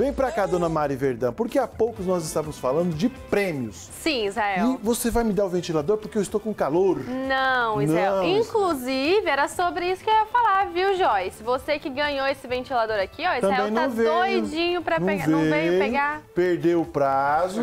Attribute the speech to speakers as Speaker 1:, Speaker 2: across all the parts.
Speaker 1: Vem pra cá, dona Mari Verdão, porque há poucos nós estávamos falando de prêmios.
Speaker 2: Sim, Israel.
Speaker 1: E você vai me dar o ventilador porque eu estou com calor.
Speaker 2: Não, Israel.
Speaker 1: Não,
Speaker 2: Inclusive, era sobre isso que eu ia falar, viu, Joyce? Você que ganhou esse ventilador aqui, ó, Israel tá
Speaker 1: veio.
Speaker 2: doidinho pra pegar. Não veio pegar?
Speaker 1: Perdeu o prazo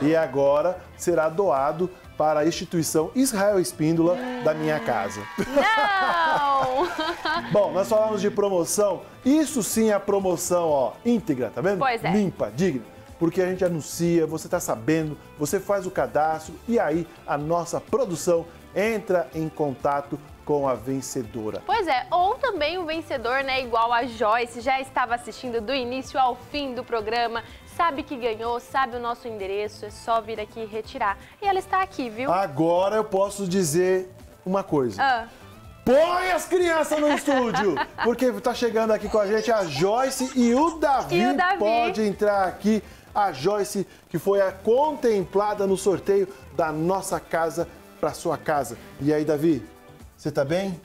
Speaker 1: e agora será doado para a instituição Israel Espíndola da minha casa.
Speaker 2: Não!
Speaker 1: Bom, nós falamos de promoção. Isso sim é a promoção, ó, íntegra, tá vendo?
Speaker 2: Pois é.
Speaker 1: Limpa, digna. Porque a gente anuncia, você tá sabendo, você faz o cadastro e aí a nossa produção entra em contato com a vencedora.
Speaker 2: Pois é, ou também o vencedor, né, igual a Joyce, já estava assistindo do início ao fim do programa, sabe que ganhou, sabe o nosso endereço, é só vir aqui e retirar. E ela está aqui, viu?
Speaker 1: Agora eu posso dizer uma coisa.
Speaker 2: Ah,
Speaker 1: Põe as crianças no estúdio, porque tá chegando aqui com a gente a Joyce e o Davi.
Speaker 2: E o Davi.
Speaker 1: Pode entrar aqui. A Joyce, que foi a contemplada no sorteio da nossa casa para sua casa. E aí, Davi, você tá bem?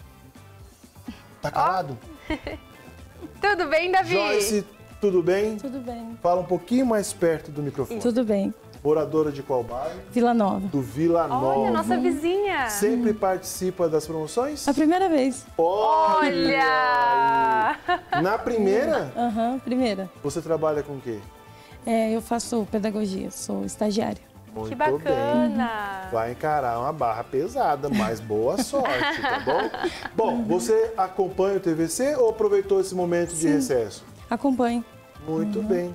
Speaker 1: Tá calado?
Speaker 2: tudo bem, Davi?
Speaker 1: Joyce, tudo bem?
Speaker 3: Tudo bem.
Speaker 1: Fala um pouquinho mais perto do microfone.
Speaker 3: Tudo bem.
Speaker 1: Moradora de qual bairro?
Speaker 3: Vila Nova.
Speaker 1: Do Vila Nova.
Speaker 2: Olha, nossa vizinha.
Speaker 1: Sempre participa das promoções?
Speaker 3: A primeira vez.
Speaker 2: Olha!
Speaker 1: Na primeira,
Speaker 3: Aham, primeira.
Speaker 1: você trabalha com o quê?
Speaker 3: É, eu faço pedagogia, sou estagiária.
Speaker 1: Muito
Speaker 2: Que
Speaker 1: bem.
Speaker 2: bacana!
Speaker 1: Vai encarar uma barra pesada, mas boa sorte, tá bom? Bom, você acompanha o TVC ou aproveitou esse momento de recesso?
Speaker 3: Acompanhe.
Speaker 1: Muito bem.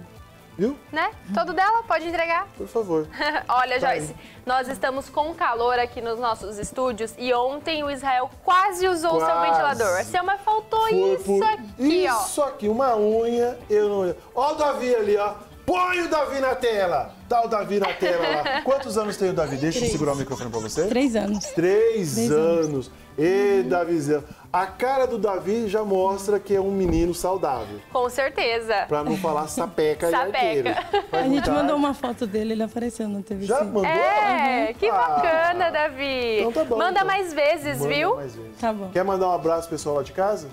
Speaker 1: Viu?
Speaker 2: Né? Todo dela? Pode entregar?
Speaker 1: Por favor.
Speaker 2: Olha,
Speaker 1: Tá
Speaker 2: Joyce, nós estamos com calor aqui nos nossos estúdios e ontem o Israel quase usou o seu
Speaker 1: Quase.
Speaker 2: ventilador. Assim, mas faltou
Speaker 1: Foi
Speaker 2: isso
Speaker 1: por-
Speaker 2: aqui, ó.
Speaker 1: Isso aqui, uma unha, eu não... Ó o Davi ali, ó. Põe o Davi na tela. Tá o Davi na tela lá. Quantos anos tem o Davi? Deixa eu segurar o microfone pra você.
Speaker 3: Três anos.
Speaker 1: Três,
Speaker 3: Três
Speaker 1: anos.
Speaker 3: anos.
Speaker 1: Ê, Davizão. A cara do Davi já mostra que é um menino saudável.
Speaker 2: Com certeza.
Speaker 1: Pra não falar sapeca,
Speaker 2: Sapeca.
Speaker 1: e arqueiro.
Speaker 3: A gente mandou uma foto dele, ele apareceu no TVC.
Speaker 1: Já mandou?
Speaker 2: É, que
Speaker 1: Ah.
Speaker 2: bacana, Davi.
Speaker 1: Então tá bom,
Speaker 2: Manda
Speaker 1: então.
Speaker 2: mais vezes,
Speaker 1: Manda
Speaker 2: viu?
Speaker 1: mais vezes.
Speaker 3: Tá bom.
Speaker 1: Quer mandar um abraço pro pessoal lá de casa?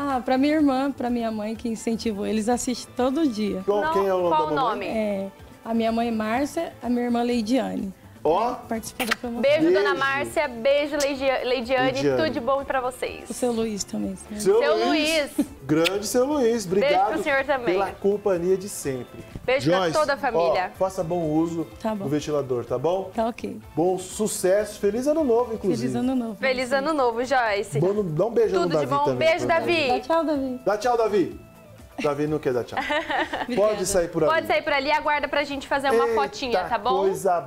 Speaker 3: Ah, pra minha irmã, pra minha mãe que incentivou, eles assistem todo dia.
Speaker 1: Qual,
Speaker 2: Não,
Speaker 1: quem é o nome
Speaker 2: qual o nome?
Speaker 3: É, a minha mãe Márcia, a minha irmã Leidiane.
Speaker 1: Ó,
Speaker 3: Participa da promoção.
Speaker 2: Beijo,
Speaker 1: Beijo.
Speaker 2: dona Márcia. Beijo, Leidia- Leidiane.
Speaker 1: Leidiane.
Speaker 2: Tudo de bom pra
Speaker 3: O
Speaker 2: vocês.
Speaker 3: seu Luiz também. né?
Speaker 1: seu,
Speaker 2: Seu
Speaker 1: Luiz.
Speaker 2: Luiz.
Speaker 1: Grande seu Luiz. Obrigado
Speaker 2: pro senhor também.
Speaker 1: pela companhia de sempre.
Speaker 2: Beijo pra
Speaker 1: Joyce,
Speaker 2: toda a família.
Speaker 1: ó, faça bom uso
Speaker 3: Tá bom.
Speaker 1: do ventilador, tá bom?
Speaker 3: Tá ok.
Speaker 1: Bom sucesso. Feliz ano novo, inclusive.
Speaker 3: Feliz ano novo.
Speaker 2: Feliz ano novo, Joyce.
Speaker 1: Bom, dá um beijo no
Speaker 2: Tudo de
Speaker 1: Davi
Speaker 2: bom.
Speaker 1: também.
Speaker 2: Beijo,
Speaker 1: pra
Speaker 2: Davi.
Speaker 3: Dá tchau, Davi.
Speaker 1: Dá tchau, Davi. Davi não quer dar tchau. Pode sair por ali.
Speaker 2: Pode sair por ali e aguarda pra gente fazer uma
Speaker 1: Eita
Speaker 2: fotinha, tá bom?
Speaker 1: coisa